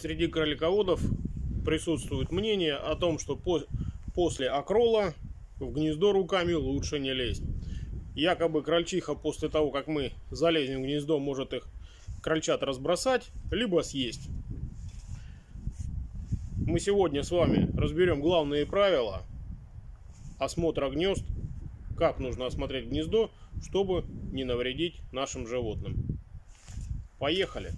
Среди кролиководов присутствует мнение о том, что по после окрола в гнездо руками лучше не лезть. Якобы крольчиха после того, как мы залезем в гнездо, может их крольчат разбросать, либо съесть. Мы сегодня с вами разберем главные правила осмотра гнезд, как нужно осмотреть гнездо, чтобы не навредить нашим животным. Поехали!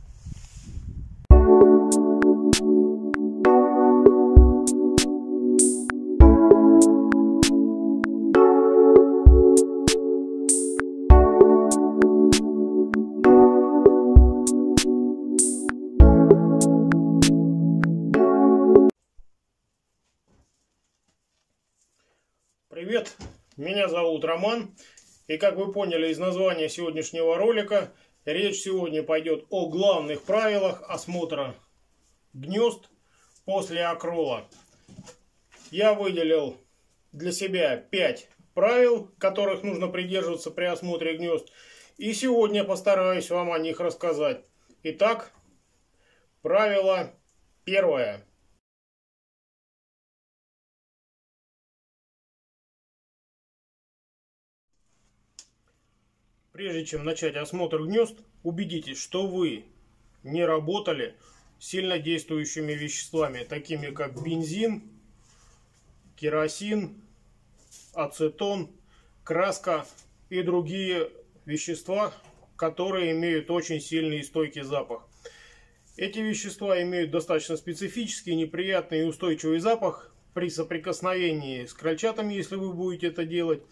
Меня зовут Роман. И как вы поняли из названия сегодняшнего ролика, речь сегодня пойдет о главных правилах осмотра гнезд после окрола. Я выделил для себя 5 правил, которых нужно придерживаться при осмотре гнезд. И сегодня постараюсь вам о них рассказать. Итак, правило первое. Прежде чем начать осмотр гнезд, убедитесь, что вы не работали сильно действующими веществами, такими как бензин, керосин, ацетон, краска и другие вещества, которые имеют очень сильный и стойкий запах. Эти вещества имеют достаточно специфический, неприятный и устойчивый запах. При соприкосновении с крольчатами, если вы будете это делать,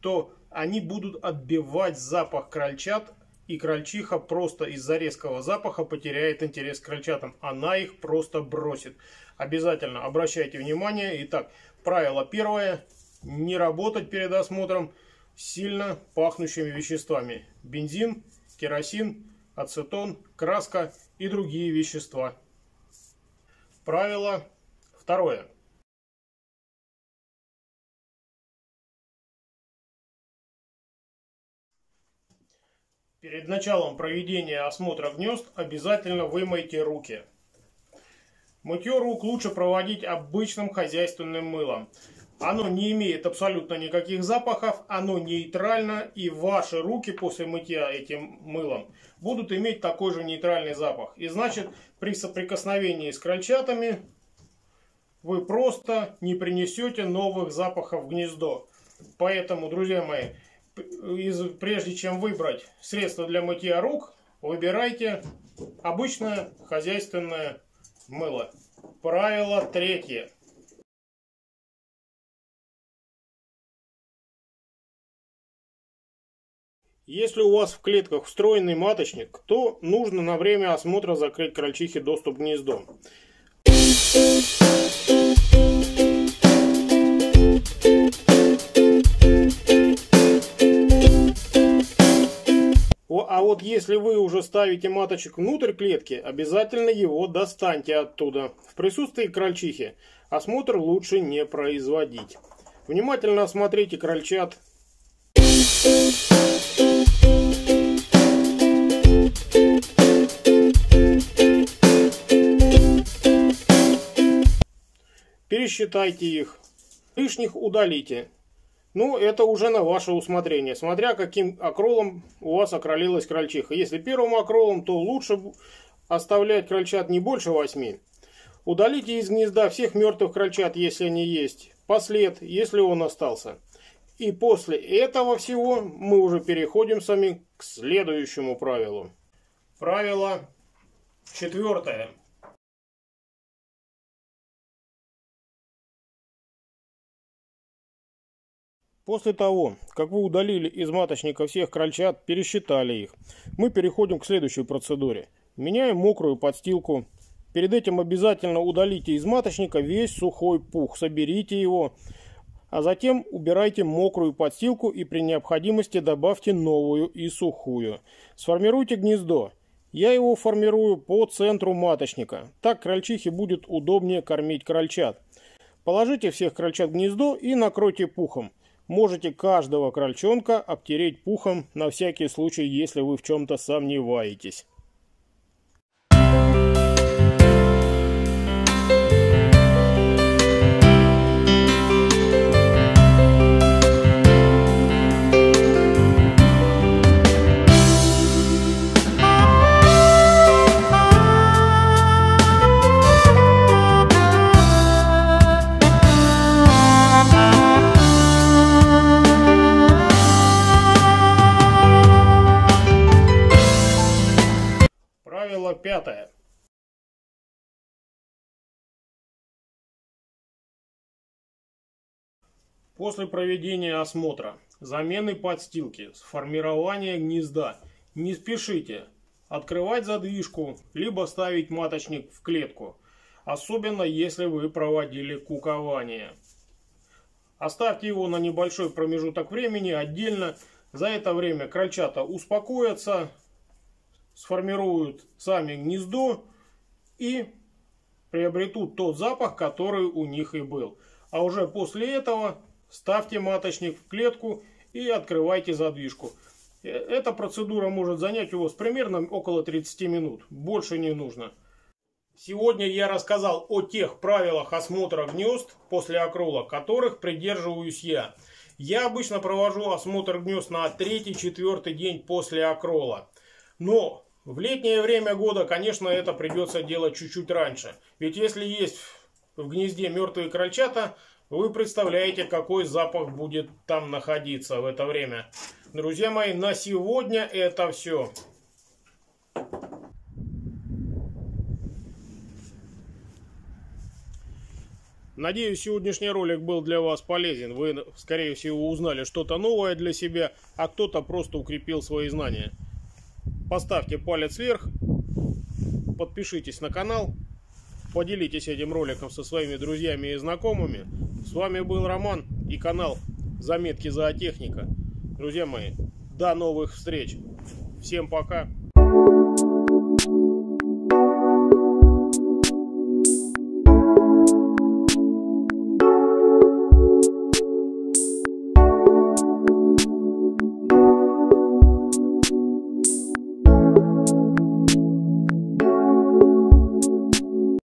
то они будут отбивать запах крольчат, и крольчиха просто из-за резкого запаха потеряет интерес к крольчатам. Она их просто бросит. Обязательно обращайте внимание. Итак, правило первое. Не работать перед осмотром сильно пахнущими веществами. Бензин, керосин, ацетон, краска и другие вещества. Правило второе. Перед началом проведения осмотра гнезд обязательно вымойте руки. Мытье рук лучше проводить обычным хозяйственным мылом. Оно не имеет абсолютно никаких запахов, оно нейтрально, и ваши руки после мытья этим мылом будут иметь такой же нейтральный запах. И значит, при соприкосновении с крольчатами вы просто не принесете новых запахов в гнездо. Поэтому, друзья мои, из, прежде чем выбрать средство для мытья рук, выбирайте обычное хозяйственное мыло. Правило третье. Если у вас в клетках встроенный маточник, то нужно на время осмотра закрыть крольчихе доступ к гнезду. Если вы уже ставите маточек внутрь клетки, обязательно его достаньте оттуда. В присутствии крольчихи осмотр лучше не производить. Внимательно осмотрите крольчат. Пересчитайте их. Лишних удалите. Ну, это уже на ваше усмотрение, смотря каким окролом у вас окролилась крольчиха. Если первым окролом, то лучше оставлять крольчат не больше восьми. Удалите из гнезда всех мертвых крольчат, если они есть. Послед, если он остался. И после этого всего мы уже переходим с вами к следующему правилу. Правило четвертое. После того, как вы удалили из маточника всех крольчат, пересчитали их, мы переходим к следующей процедуре. Меняем мокрую подстилку. Перед этим обязательно удалите из маточника весь сухой пух, соберите его, а затем убирайте мокрую подстилку и при необходимости добавьте новую и сухую. Сформируйте гнездо. Я его формирую по центру маточника. Так крольчихе будет удобнее кормить крольчат. Положите всех крольчат в гнездо и накройте пухом. Можете каждого крольчонка обтереть пухом на всякий случай, если вы в чем-то сомневаетесь. пятое После проведения осмотра, замены подстилки, сформирования гнезда, не спешите открывать задвижку, либо ставить маточник в клетку, особенно если вы проводили кукование. Оставьте его на небольшой промежуток времени отдельно. За это время крольчата успокоятся, сформируют сами гнездо и приобретут тот запах, который у них и был. А уже после этого ставьте маточник в клетку и открывайте задвижку. Э, эта процедура может занять у вас примерно около 30 минут. Больше не нужно. Сегодня я рассказал о тех правилах осмотра гнезд после окрола, которых придерживаюсь я. Я обычно провожу осмотр гнезд на 3-4 день после окрола. Но в летнее время года, конечно, это придется делать чуть-чуть раньше. Ведь если есть в гнезде мертвые крольчата, вы представляете, какой запах будет там находиться в это время. Друзья мои, на сегодня это все. Надеюсь, сегодняшний ролик был для вас полезен. Вы, скорее всего, узнали что-то новое для себя, а кто-то просто укрепил свои знания. Поставьте палец вверх, подпишитесь на канал, поделитесь этим роликом со своими друзьями и знакомыми. С вами был Роман и канал Заметки зоотехника. Друзья мои, до новых встреч. Всем пока.